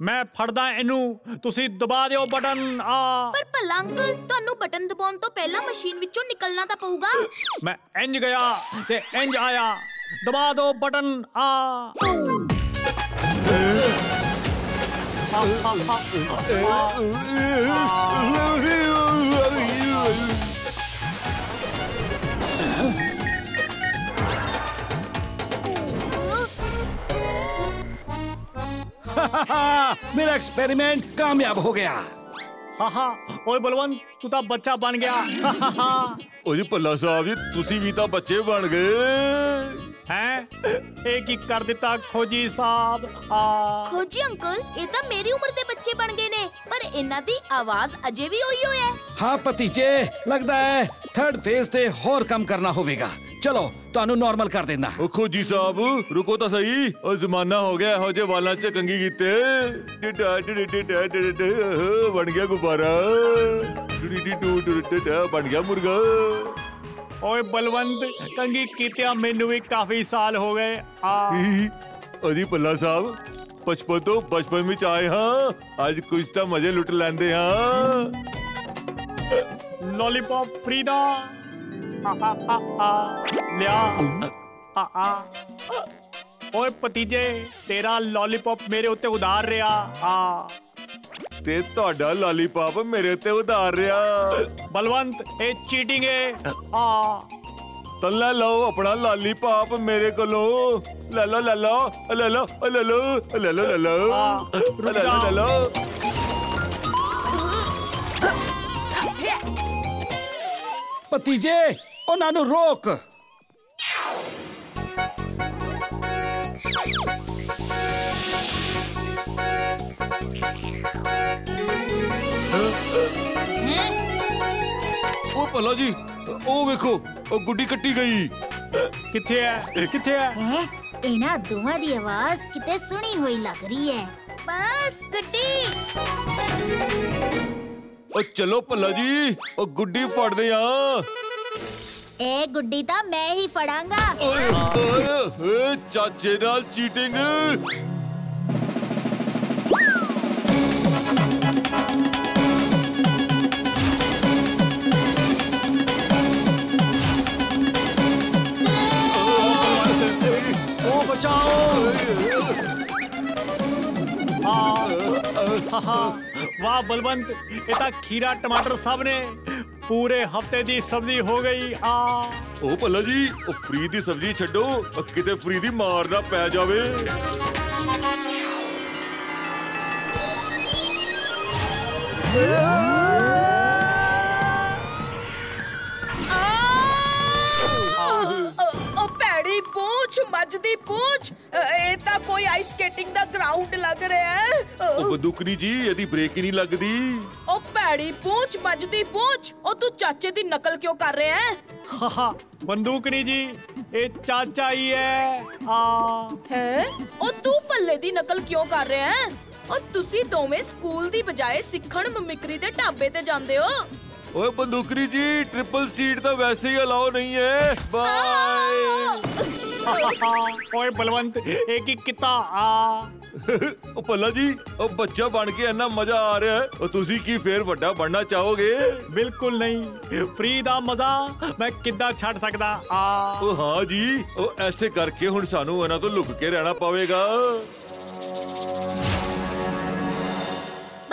ਮੈਂ ਫੜਦਾ ਇਹਨੂੰ ਤੁਸੀਂ ਦਬਾ ਦਿਓ ਬਟਨ ਆ ਪਰ ਭਲਾ ਅੰਕਲ ਤੁਹਾਨੂੰ ਬਟਨ ਦਬਾਉਣ ਤੋਂ ਪਹਿਲਾਂ ਮਸ਼ੀਨ ਵਿੱਚੋਂ ਨਿਕਲਣਾ ਤਾਂ ਪਊਗਾ ਮੈਂ ਇੰਜ ਗਿਆ ਤੇ ਇੰਜ ਆਇਆ ਦਬਾ ਦਿਓ ਬਟਨ ਆ मेरा एक्सपेरिमेंट कामयाब हो गया ਹਾਹਾ ਓਏ ਬਲਵੰਤ ਤੂੰ ਤਾਂ ਬੱਚਾ ਬਣ ਗਿਆ ਹਾਹਾ ਓਏ ਭੱਲਾ ਸਾਹਿਬ ਜੀ ਤੁਸੀਂ ਵੀ ਤਾਂ ਬੱਚੇ ਬਣ ਗਏ ਹੈ ਇਹ ਕੀ ਕਰ ਦਿੱਤਾ ਖੋਜੀ ਸਾਹਿਬ ਆ ਖੋਜੀ ਅੰਕਲ ਇਹ ਤਾਂ ਮੇਰੀ ਉਮਰ ਦੇ ਬੱਚੇ ਬਣ ਗਏ ਨੇ ਪਰ ਇਹਨਾਂ ਦੀ ਆਵਾਜ਼ ਅਜੇ ਵੀ ਉਹੀ ਹੋਇਆ ਹੈ ਹਾਂ ਭਤੀਜੇ ਲੱਗਦਾ ਹੈ ਥਰਡ ਫੇਜ਼ ਤੇ ਹੋਰ ਕੰਮ ਕਰਨਾ ਹੋਵੇਗਾ ਚਲੋ ਤੁਹਾਨੂੰ ਨਾਰਮਲ ਕਰ ਦੇਣਾ ਉਹ ਖੋਜੀ ਸਾਹਿਬ ਰੁਕੋ ਤਾਂ ਸਹੀ ਉਹ ਜ਼ਮਾਨਾ ਹੋ ਗਿਆ ਇਹੋ ਜਿਹੇ ਵਾਲਾਂ 'ਚ ਕੰਗੀ ਕੀਤੇ ਡਿਡਾ ਡਿਡਾ ਡਿਡਾ ਡਿਡਾ ਬਣ ਗਿਆ ਗੁਬਾਰਾ ਡਿਡੀ ਡੂ ਡੂ ਡਿਡਾ ਬਣ ਗਿਆ ਮੁਰਗਾ ਓਏ ਬਲਵੰਤ ਕੰਗੀ ਕੀਤਿਆਂ ਮੈਨੂੰ ਵੀ ਕਾਫੀ ਸਾਲ ਹੋ ਗਏ ਆ ਅਜੀ ਪੱਲਾ ਸਾਹਿਬ ਬਚਪਨ ਤੋਂ ਬਚਪਨ ਵਿੱਚ ਆਏ ਹਾਂ ਅੱਜ ਕੁਝ ਤਾਂ ਮਜ਼ੇ ਲੁੱਟ ਲੈਂਦੇ ਹਾਂ ਲੋਲੀਪੌਪ ਫਰੀਦਾ ਆ ਆ ਆ ਆ ਲਿਆ ਆ ਆ ਓਏ ਭਤੀਜੇ ਤੇਰਾ ਲੋਲੀਪੌਪ ਮੇਰੇ ਉੱਤੇ ਉਧਾਰ ਰਿਹਾ ਆ ਤੇ ਤੁਹਾਡਾ ਲਾਲੀਪਾਪ ਮੇਰੇ ਉੱਤੇ ਉਧਾਰ ਰਿਹਾ ਬਲਵੰਤ ਇਹ ਚੀਟਿੰਗ ਹੈ ਆ ਤਾਂ ਲੈ ਲਓ ਆਪਣਾ ਲਾਲੀਪਾਪ ਮੇਰੇ ਕੋਲੋਂ ਲੈ ਲਓ ਲੈ ਲਓ ਲੈ ਲਓ ਲੈ ਲਓ ਲੈ ਲਓ ਲੈ ਲਓ ਆ, ਰੁਕ ਲੈ ਲਓ ਲੈ ਜਾ। ਲਓ ਭਤੀਜੇ ਉਹਨਾਂ ਨੂੰ ਰੋਕ ਉਹ ਭੱਲਾ ਜੀ ਉਹ ਵੇਖੋ ਉਹ ਗੁੱਡੀ ਕੱਟੀ ਗਈ ਕਿੱਥੇ ਹੈ ਕਿੱਥੇ ਹੈ ਹੈ ਇਹਨਾਂ ਦੋਵਾਂ ਦੀ ਆਵਾਜ਼ ਕਿਤੇ ਸੁਣੀ ਹੋਈ ਲੱਗ ਰਹੀ ਹੈ ਬਸ ਗੱਡੀ ਉਹ ਚਲੋ ਭੱਲਾ ਜੀ ਉਹ ਗੁੱਡੀ ਫੜਦੇ ਆ ए गुड्डी तो मैं ही फड़ांगा। चाचे नाल चीटिंग हाँ, हाँ, हाँ, वाह बलवंत खीरा टमाटर सबने ਬਲਵੰਤ ਇਹ ਤਾਂ ਖੀਰਾ ਟਮਾਟਰ ਸਭ ਨੇ ਪੂਰੇ ਹਫਤੇ ਦੀ ਸਬਜ਼ੀ ਹੋ ਗਈ ਆ ਉਹ ਭੱਲਾ ਜੀ ਉਹ ਫਰੀ ਦੀ ਸਬਜ਼ੀ ਛੱਡੋ ਉਹ ਕਿਤੇ ਫਰੀ ਦੀ ਮਾਰ ਨਾ ਪੈ ਜਾਵੇ ਉਹ ਭੈੜੀ ਪੂੰਛ ਮੱਝ ਦੀ ਪੂੰਛ ਅ, ਇਹ ਤਾਂ ਕੋਈ ਆਈਸ ਸਕੇਟਿੰਗ ਦਾ ਗਰਾਊਂਡ ਲੱਗ ਰਿਹਾ ਹੈ ਉਹ ਅ, ਬੰਦੂਕਨੀ ਜੀ ਇਹਦੀ ਬ੍ਰੇਕ ਹੀ ਨਹੀਂ ਲੱਗਦੀ ਉਹ ਭੈੜੀ ਪੂੰਛ ਮੱਝ ਦੀ ਪੂੰਛ ਉਹ ਤੂੰ ਚਾਚੇ ਦੀ ਨਕਲ ਕਿਉਂ ਕਰ ਰਿਹਾ ਹੈ ਹਾਹਾ ਬੰਦੂਕਨੀ ਜੀ ਇਹ ਚਾਚਾ ਹੀ ਹੈ ਆ ਹੈ ਉਹ ਤੂੰ ਪੱਲੇ ਦੀ ਨਕਲ ਕਿਉਂ ਕਰ ਰਿਹਾ ਹੈ ਉਹ ਤੁਸੀਂ ਦੋਵੇਂ ਸਕੂਲ ਦੀ ਬਜਾਏ ਸਿੱਖਣ ਮਮਿਕਰੀ ਦੇ ਢਾਬੇ ਤੇ ਜਾਂਦੇ ਹੋ ਓਏ ਬੰਦੂਕਨੀ ਜੀ ਟ੍ਰਿਪਲ ਸੀਟ ਤਾਂ ਵੈਸੇ ਹੀ ਅਲਾਉ ਨਹੀਂ ਹੈ ਬਾਏ ਓਏ ਬਲਵੰਤ ਇਹ ਕੀ ਕੀਤਾ ਆ ਉਹ ਭੱਲਾ ਜੀ ਉਹ ਬੱਚਾ ਬਣ ਕੇ ਇੰਨਾ ਮਜ਼ਾ ਆ ਰਿਹਾ ਹੈ ਉਹ ਤੁਸੀਂ ਕੀ ਫੇਰ ਵੱਡਾ ਬਣਨਾ ਚਾਹੋਗੇ ਬਿਲਕੁਲ ਨਹੀਂ ਫ੍ਰੀ ਦਾ ਮਜ਼ਾ ਮੈਂ ਕਿੱਦਾਂ ਛੱਡ ਸਕਦਾ ਆ ਉਹ ਹਾਂ ਜੀ ਉਹ ਐਸੇ ਕਰਕੇ ਹੁਣ ਸਾਨੂੰ ਇਹਨਾਂ ਤੋਂ ਲੁਕ ਕੇ ਰਹਿਣਾ ਪਵੇਗਾ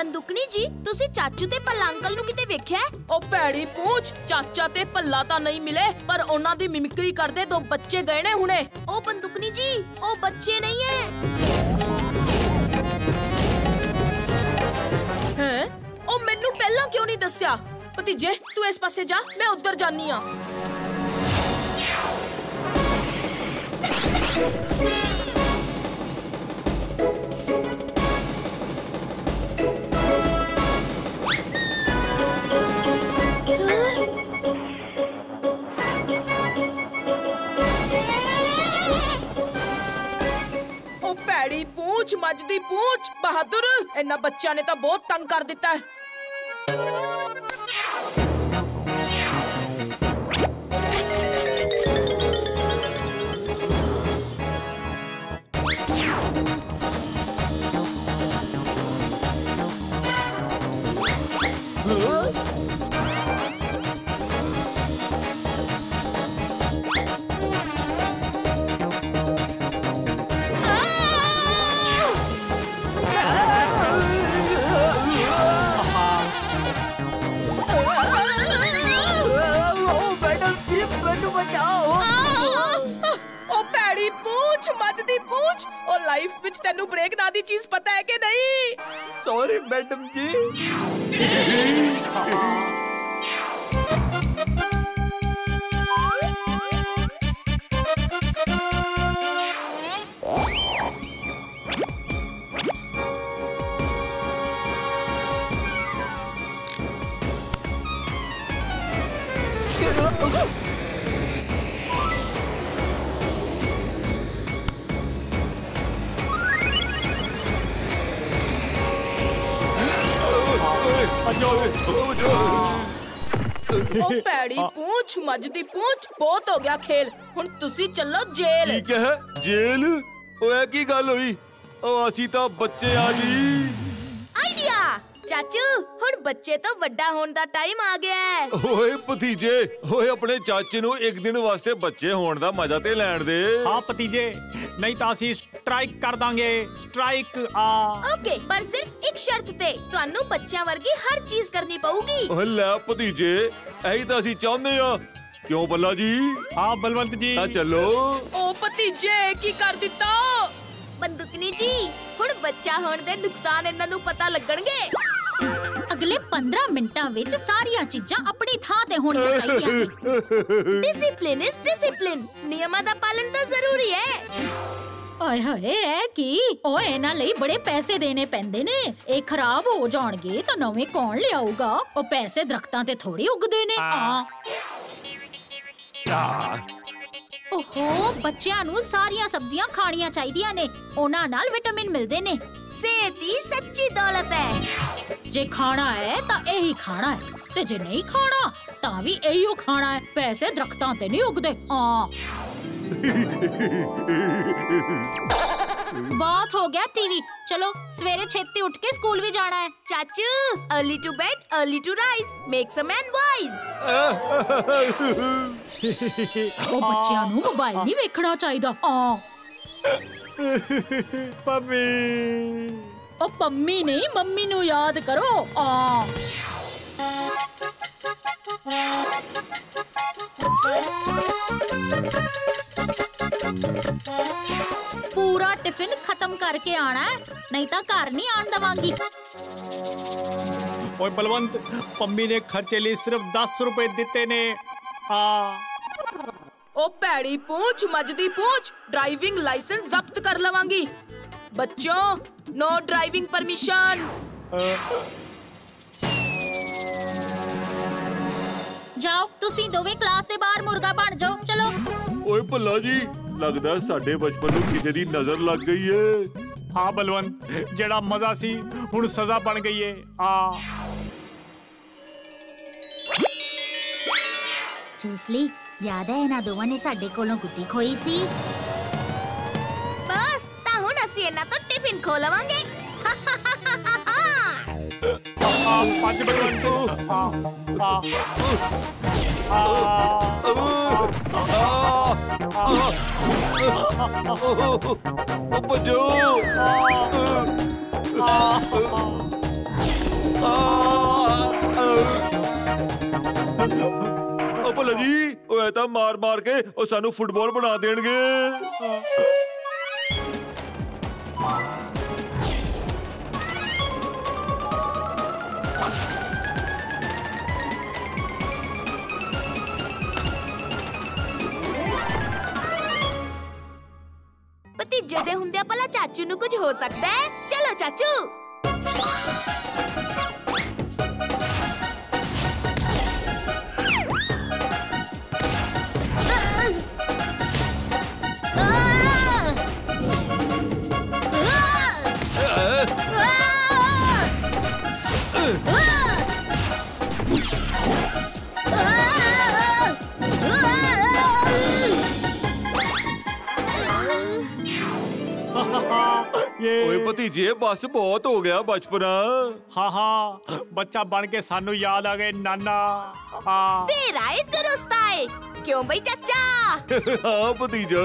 ਬੰਦੂਕਣੀ ਜੀ ਤੁਸੀਂ ਚਾਚੂ ਤੇ ਭੱਲਾ ਅੰਕਲ ਨੂੰ ਕਿਤੇ ਵੇਖਿਆ ਹੈ? ਉਹ ਭੈੜੀ ਪੂੰਛ ਚਾਚਾ ਤੇ ਪੱਲਾ ਤਾਂ ਨਹੀਂ ਮਿਲੇ ਪਰ ਉਹਨਾਂ ਦੀ ਮਿਮਿਕਰੀ ਕਰਦੇ ਦੋ ਬੱਚੇ ਗਏ ਨੇ ਹੁਣੇ ਉਹ ਬੰਦੂਕਣੀ ਜੀ ਉਹ ਬੱਚੇ ਨਹੀਂ ਹੈ ਹੈ ਉਹ ਮੈਨੂੰ ਪਹਿਲਾਂ ਕਿਉਂ ਨਹੀਂ ਦੱਸਿਆ ਭਤੀਜੇ ਤੂੰ ਇਸ ਪਾਸੇ ਜਾ ਮੈਂ ਉੱਧਰ ਜਾਨੀ ਆ ਇਹਨਾਂ ਬੱਚਿਆਂ ਨੇ ਤਾਂ ਬਹੁਤ ਤੰਗ ਕਰ ਦਿੱਤਾ ਹੈ एक नादी चीज़ पता है कि नहीं? सॉरी मैडम जी। ਉਹ ਭੈੜੀ ਪੂਛ ਮੱਝ ਦੀ ਪੂਛ ਬਹੁਤ ਹੋ ਗਿਆ ਖੇਲ ਹੁਣ ਤੁਸੀਂ ਚੱਲੋ ਜੇਲ੍ਹ ਠੀਕ ਹੈ ਜੇਲ ਓਏ ਕੀ ਗੱਲ ਹੋਈ ਉਹ ਅਸੀਂ ਤਾਂ ਬੱਚੇ ਆ ਜੀ ਆਈਡੀਆ चाचू हूँ बच्चे तो वा होने का टाइम आ गया है। ओए भतीजे ओए अपने चाचे नु एक दिन वास्ते बच्चे होने का मज़ा तो लैंड दे। हाँ भतीजे नहीं तो असि स्ट्राइक कर देंगे। स्ट्राइक आ। ओके पर सिर्फ़ एक शर्त ते तो बच्चों वर्गी हर चीज़ करनी पेगी। लै भतीजे यही तो असि चाहते हैं क्यों बल्ला जी? हाँ बलवंत जी। ना चलो। ओ भतीजे की कर दिता बंदुकनी जी हूँ बच्चा होने के नुकसान इन्हों पता लगन गए ਅਗਲੇ 15 ਮਿੰਟਾਂ ਵਿੱਚ ਸਾਰੀਆਂ ਚੀਜ਼ਾਂ ਆਪਣੀ ਥਾਂ ਤੇ ਹੋਣੀਆਂ ਚਾਹੀਦੀਆਂ ਨੇ ਡਿਸਪਲਿਨ ਇਜ਼ ਡਿਸਪਲਿਨ ਨਿਯਮਾਂ ਦਾ ਪਾਲਣ ਤਾਂ ਜ਼ਰੂਰੀ ਹੈ ਆਏ ਹਾਏ ਇਹ ਕੀ ਓਏ ਇਹਨਾਂ ਲਈ ਬੜੇ ਪੈਸੇ ਦੇਣੇ ਪੈਂਦੇ ਨੇ ਇਹ ਖਰਾਬ ਹੋ ਜਾਣਗੇ ਤਾਂ ਨਵੇਂ ਕੌਣ ਲਿਆਊਗਾ ਉਹ ਪੈਸੇ ਦਰਖਤਾਂ ਤੇ ਥੋੜੀ ਉੱਗਦੇ ਨੇ ਆ ਓਹੋ ਬੱਚਿਆਂ ਨੂੰ ਸਾਰੀਆਂ ਸਬਜ਼ੀਆਂ ਖਾਣੀਆਂ ਚਾਹੀਦੀਆਂ ਨੇ ਉਹਨਾਂ ਨਾਲ ਵਿਟਾਮਿਨ ਮਿਲਦੇ ਨੇ सेहत ही सच्ची दौलत है। जे खाना है तो यही खाना है। ते जे नहीं खाना ता भी यही खाना है। पैसे दरख्तों ते नहीं उगते हाँ। बहुत हो गया टीवी। चलो सवेरे छेती उठ के स्कूल भी जाना है। चाचू early to bed early to rise makes a man wise ओ बच्चियाँ नु मोबाइल नहीं देखना चाहिए पम्मी ओ पम्मी नहीं मम्मी नु याद करो। આ पूरा टिफ़िन खत्म करके आना है नहीं तो घर नहीं आन दवांगी। ओए बलवंत पम्मी ने खर्चे लिए सिर्फ़ दस रुपए दिते ने। आ। ਉਹ ਭੈੜੀ ਪੂਛ ਮੱਝ ਦੀ ਪੂਛ ਡਰਾਈਵਿੰਗ ਲਾਇਸੈਂਸ ਜ਼ਬਤ ਕਰ ਲਵਾਂਗੀ ਬੱਚੋ ਨੋ ਡਰਾਈਵਿੰਗ ਪਰਮਿਸ਼ਨ ਜਾਓ ਤੁਸੀਂ ਦੋਵੇਂ ਕਲਾਸ ਦੇ ਬਾਹਰ ਮੁਰਗਾ ਬਣ ਜਾਓ ਚਲੋ ਓਏ ਭੱਲਾ ਜੀ ਲੱਗਦਾ ਸਾਡੇ ਬਚਪਨ ਨੂੰ ਕਿਸੇ ਦੀ ਨਜ਼ਰ ਲੱਗ ਗਈ ਏ हाँ बलवंत जेड़ा मजा सी हुन सजा बन गई है आ ਚੂਸਲੀ याद है इन्हों दो ने साडे को गुटी खोई सी? बस हूँ असं तो टिफ़िन खो लवे लगी ਤਾਂ ਮਾਰ ਮਾਰ ਕੇ ਉਹ ਸਾਨੂੰ ਫੁੱਟਬਾਲ ਬਣਾ ਦੇਣਗੇ ਭਤੀਜੇ ਦੇ ਹੁੰਦਿਆਂ ਭਲਾ ਚਾਚੂ ਨੂੰ ਕੁਝ ਹੋ ਸਕਦਾ ਹੈ ਚਲੋ ਚਾਚੂ ये ओए भतीजे बस बहुत हो गया बचपना हाँ हाँ बच्चा बन के सानू याद आ गए नाना हाँ तेरा इधर दुरुस्त क्यों भाई चाचा हाँ भतीजा